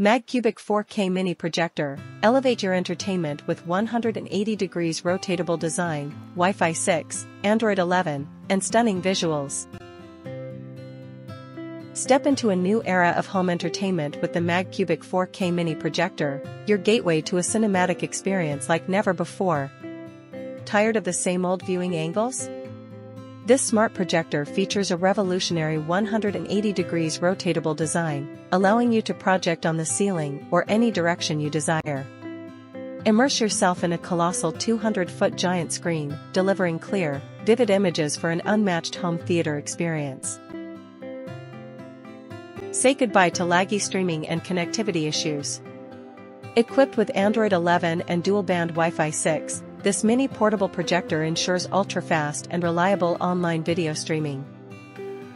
MagCubic 4K Mini Projector, elevate your entertainment with 180 degrees rotatable design, Wi-Fi 6, Android 11, and stunning visuals. Step into a new era of home entertainment with the MagCubic 4K Mini Projector, your gateway to a cinematic experience like never before. Tired of the same old viewing angles? This smart projector features a revolutionary 180 degrees rotatable design, allowing you to project on the ceiling or any direction you desire. Immerse yourself in a colossal 200-foot giant screen, delivering clear, vivid images for an unmatched home theater experience. Say goodbye to laggy streaming and connectivity issues. Equipped with Android 11 and dual-band Wi-Fi 6, this mini portable projector ensures ultra-fast and reliable online video streaming.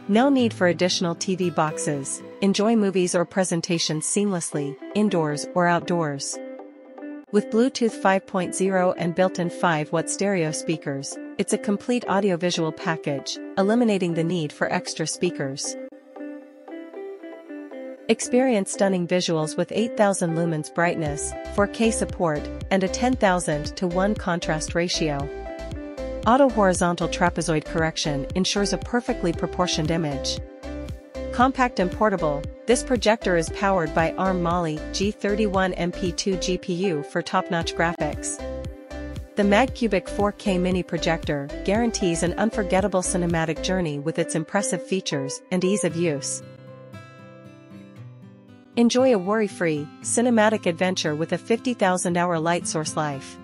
No need for additional TV boxes, enjoy movies or presentations seamlessly, indoors or outdoors. With Bluetooth 5.0 and built-in 5-watt stereo speakers, it's a complete audiovisual package, eliminating the need for extra speakers. Experience stunning visuals with 8000 lumens brightness, 4K support, and a 10,000 to 1 contrast ratio. Auto horizontal trapezoid correction ensures a perfectly proportioned image. Compact and portable, this projector is powered by ARM Mali G31 MP2 GPU for top-notch graphics. The MagCubic 4K mini projector guarantees an unforgettable cinematic journey with its impressive features and ease of use. Enjoy a worry-free, cinematic adventure with a 50,000-hour light source life.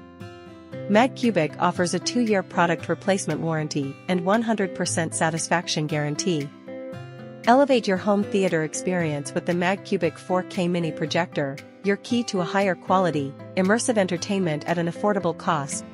MagCubic offers a 2-year product replacement warranty and 100% satisfaction guarantee. Elevate your home theater experience with the MagCubic 4K mini projector, your key to a higher quality, immersive entertainment at an affordable cost,